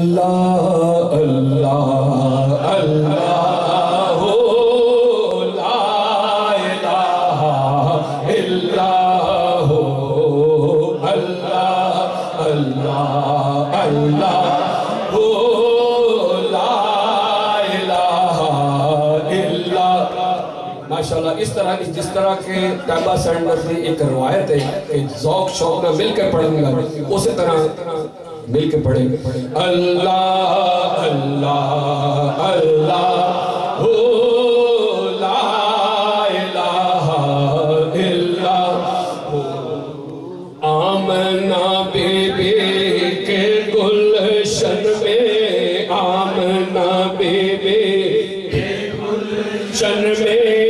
अल्लाह हो ला इलाहा इस तरह जिस तरह के ताबा सेंटर में एक रवायत है कि जौक शौक में मिलकर पढ़ेंगे, उसी तरह मिल के पढ़ेंगे अल्लाह अल्लाह अल्लाह हो ला आमना के आमना में।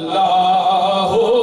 Allah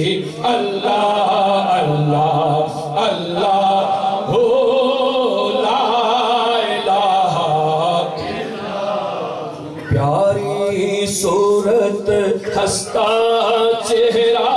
जी अल्लाह अल्लाह अल्लाह हो ला इलाहा प्यारी सूरत हंसता चेहरा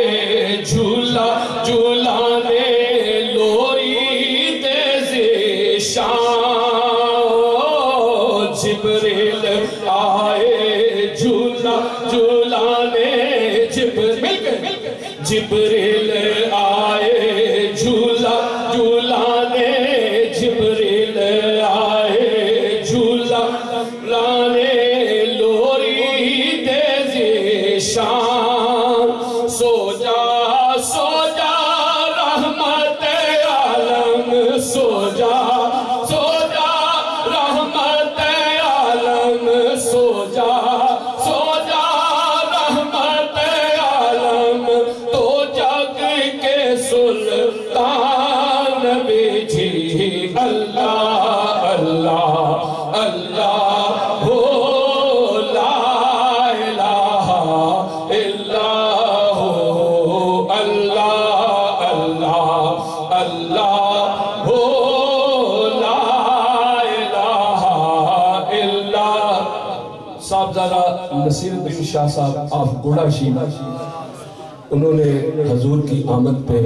जिबरील आए झूला झूलाने जिबरील। जिबरील सुल्तान नबी जी अल्लाह अल्लाह अल्लाह हो ला इलाहा इल्लाह हो अल्लाह अल्लाह अल्लाह हो ला इलाहा इल्लाह। साहबजादा नसीर बिन शाह साहब ऑफ गुड़ाशी उन्होंने हजूर की आमद पे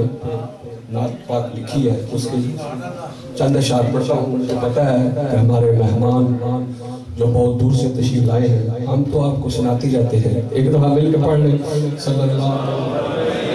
नात पाक लिखी है, उसके चंद अशार पढ़ता हूँ मुझे पता है कि हमारे मेहमान जो बहुत दूर से तशीर लाए हैं, हम तो आपको सुनाते जाते हैं। एक दफ़ा मिलकर पढ़ लें। सल्लल्लाहु